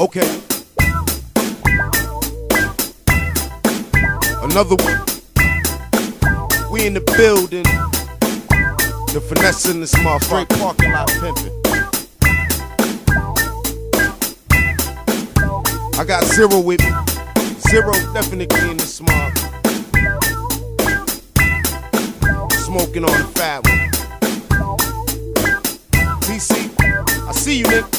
Okay. Another one. We in the building. The finesse in this motherfucker. Straight parking lot pimping. I got zero with me. Zero definitely in the smog. Smoking on the fat one. TC, I see you, nigga.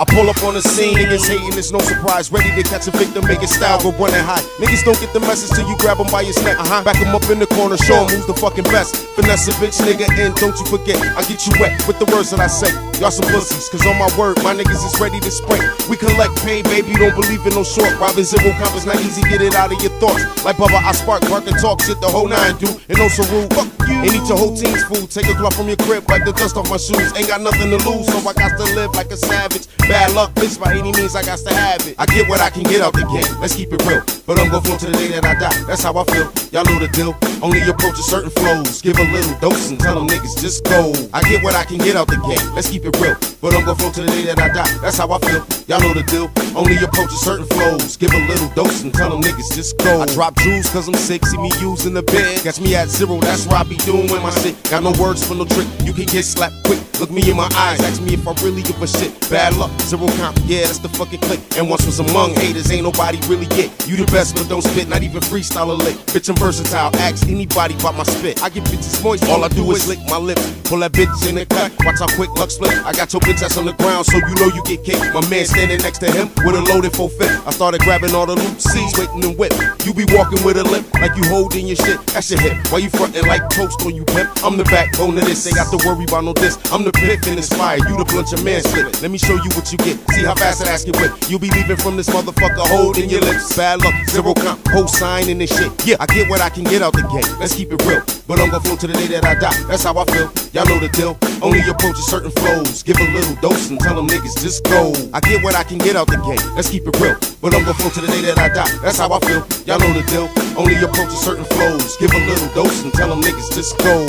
I pull up on the scene, niggas hating, it's no surprise. Ready to catch a victim, make it style, go running high. Niggas don't get the message till you grab them by his neck. Uh-huh. Back him up in the corner, show him who's the fucking best. Finesse a bitch, nigga, and don't you forget, I get you wet with the words that I say. Y'all some pussies, cause on my word, my niggas is ready to spray. We collect pay, baby, don't believe in no short. Robbing zero comp is not easy, get it out of your thoughts. Like Bubba, I spark, bark and talk shit, the whole nine do. And no so rude, fuck you. And eat your whole team's food, take a club from your crib, wipe the dust off my shoes. Ain't got nothing to lose, so I got to live like a savage. Badd Luck, bitch, by any means, I got to have it. I get what I can get out the game, let's keep it real. But I'm gonna flow to the day that I die, that's how I feel. Y'all know the deal, only approach a certain flows. Give a little dose and tell them niggas just go. I get what I can get out the game, let's keep it real. But I'm gonna flow to the day that I die, that's how I feel. Y'all know the deal, only approach a certain flows. Give a little dose and tell them niggas just go. I drop jewels cause I'm sick, see me using the bed. Catch me at zero, that's what I be doing my shit. Got no words for no trick, you can get slapped quick. Look me in my eyes, ask me if I really give a shit. Badd Luck, zero comp, yeah, that's the fucking click. And once was among haters, ain't nobody really get. You the best, but don't spit, not even freestyle a lick. Bitch, I'm versatile, ask anybody about my spit. I get bitches moist, all I do is lick my lips. Pull that bitch in the cut, watch how quick luck split. I got your bitch ass on the ground, so you know you get kicked. My man standing next to him with a loaded full fit. I started grabbing all the loop C's, waiting and whip. You be walking with a limp, like you holding your shit. That's your hip. Why you frontin' like toast on you pimp? I'm the backbone of this, ain't got to worry about no this. I'm the piff in this fire, you the blunt your man slip. Let me show you what you get. See how fast that ass get whip. You be leaving from this motherfucker holding your lips. Badd Luck, zero comp, whole sign in this shit. Yeah, I get what I can get out the gate. Let's keep it real. But I'm gonna flow to the day that I die. That's how I feel. Y'all know the deal. Only approach a certain flows. Give a little dose and tell them niggas just go. I get what I can get out the gate. Let's keep it real. But I'm gonna flow to the day that I die. That's how I feel. Y'all know the deal. Only approach a certain flows. Give a little dose and tell them niggas just go.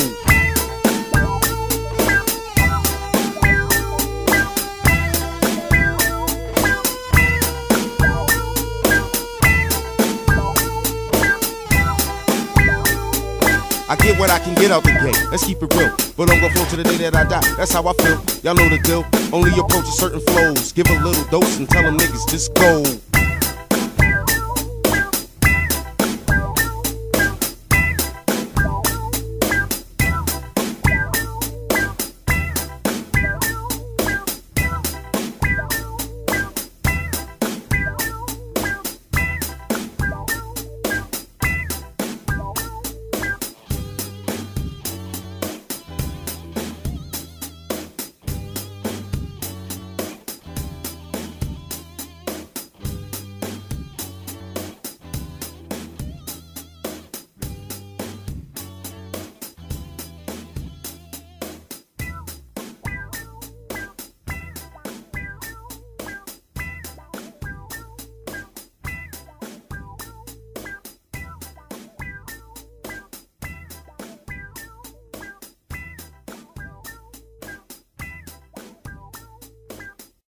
I get what I can get out the gate. Let's keep it real. But I'm gonna flow to the day that I die. That's how I feel. Y'all know the deal. Only approach a certain flows. Give a little dose and tell them niggas just go.